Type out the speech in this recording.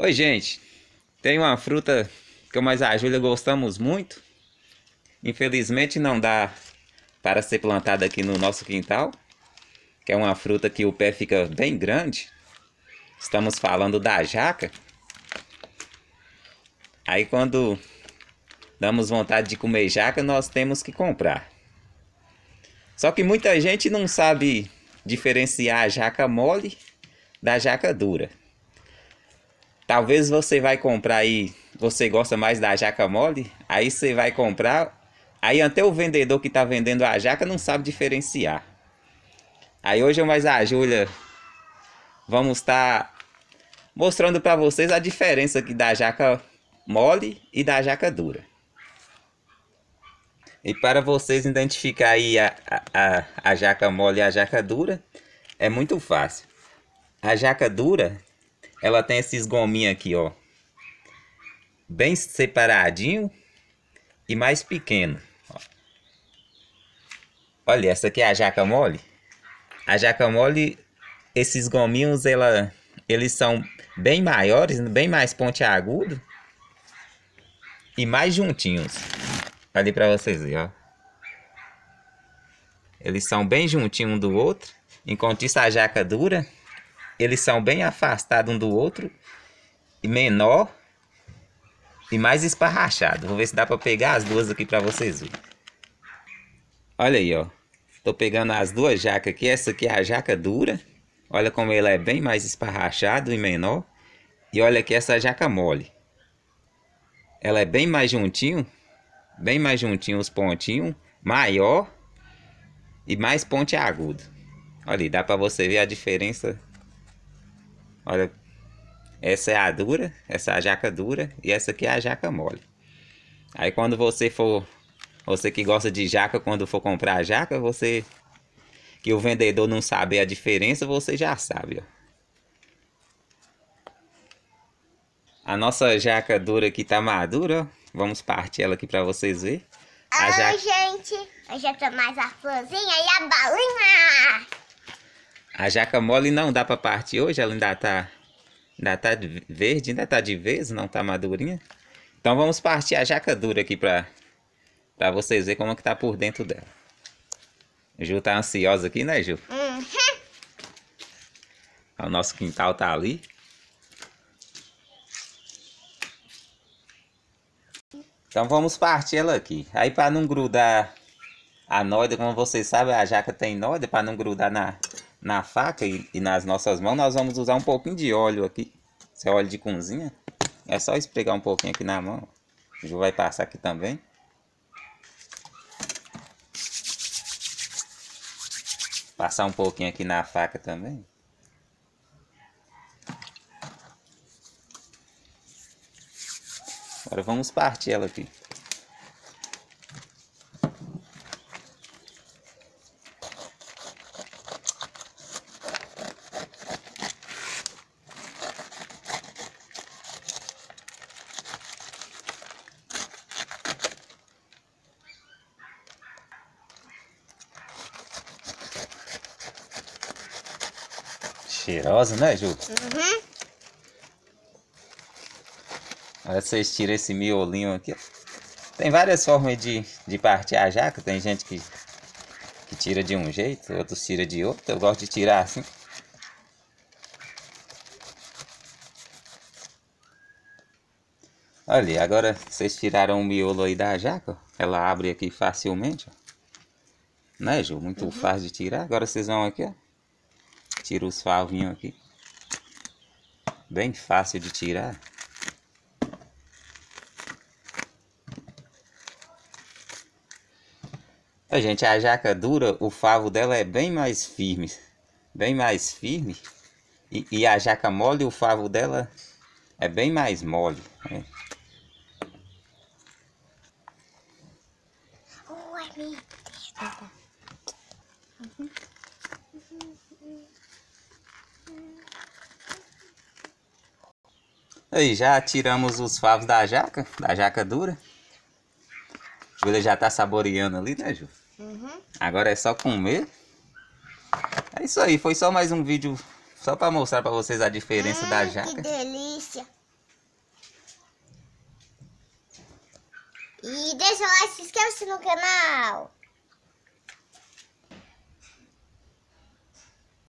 Oi, gente. Tem uma fruta que eu mais a Júlia gostamos muito. Infelizmente não dá para ser plantada aqui no nosso quintal. Que é uma fruta que o pé fica bem grande. Estamos falando da jaca. Aí quando damos vontade de comer jaca, nós temos que comprar. Só que muita gente não sabe diferenciar a jaca mole da jaca dura. Talvez você vai comprar aí, você gosta mais da jaca mole, aí você vai comprar, aí até o vendedor que está vendendo a jaca não sabe diferenciar. Aí hoje eu mais a Júlia vamos estar tá mostrando para vocês a diferença aqui da jaca mole e da jaca dura. E para vocês identificar aí a, a, a jaca mole e a jaca dura, é muito fácil. A jaca dura ela tem esses gominhos aqui, ó. Bem separadinho e mais pequeno. Olha, essa aqui é a jaca mole. A jaca mole, esses gominhos, ela, eles são bem maiores, bem mais pontiagudo e mais juntinhos. Ali para vocês verem, ó. Eles são bem juntinhos um do outro. Enquanto isso a jaca dura, eles são bem afastados um do outro e menor e mais esparrachado. Vou ver se dá para pegar as duas aqui para vocês verem. Olha aí, ó. Tô pegando as duas jacas aqui. Essa aqui é a jaca dura. Olha como ela é bem mais esparrachado e menor. E olha aqui essa jaca mole. Ela é bem mais juntinho. Bem mais juntinho os pontinhos. Maior. E mais ponte agudo. Olha aí, dá para você ver a diferença Olha, essa é a dura, essa é a jaca dura e essa aqui é a jaca mole. Aí quando você for, você que gosta de jaca, quando for comprar a jaca, você que o vendedor não sabe a diferença, você já sabe, ó. A nossa jaca dura aqui tá madura, ó. Vamos partir ela aqui para vocês verem. A jaca... gente, a jaca mais a florzinha e a balinha. A jaca mole não dá para partir hoje, ela ainda tá, ainda tá verde, ainda tá de vez, não tá madurinha. Então vamos partir a jaca dura aqui para para vocês verem como é que tá por dentro dela. Ju tá ansiosa aqui, né, Ju? Uhum. O nosso quintal tá ali. Então vamos partir ela aqui. Aí para não grudar a nóida, como vocês sabem, a jaca tem nóida, para não grudar na, na faca e, e, nas nossas mãos, nós vamos usar um pouquinho de óleo aqui. Esse é óleo de cozinha. É só esfregar um pouquinho aqui na mão. O Ju vai passar aqui também. Passar um pouquinho aqui na faca também. Agora vamos partir ela aqui. Cheirosa, né, Ju? Uhum. Agora vocês tiram esse miolinho aqui. Tem várias formas de, de partir a jaca. Tem gente que, que tira de um jeito, outros tira de outro. Eu gosto de tirar assim. Olha, agora vocês tiraram o miolo aí da jaca. Ela abre aqui facilmente. Ó. Né, Ju? Muito uhum. fácil de tirar. Agora vocês vão aqui, ó. Tira os favinhos aqui. Bem fácil de tirar. A gente, a jaca dura, o favo dela é bem mais firme. Bem mais firme. E, e a jaca mole, o favo dela é bem mais mole. Né? Uhum. Aí, já tiramos os favos da jaca, da jaca dura. Júlia já tá saboreando ali, né, Ju? Uhum. Agora é só comer. É isso aí, foi só mais um vídeo só para mostrar para vocês a diferença hum, da jaca. Que delícia! E deixa o like, se inscreve no canal.